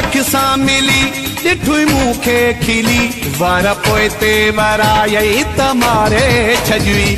اک سان ملي ڏٺئي مون کي کلي. ور پوءِ تي ورائي ته ماري ڇڏي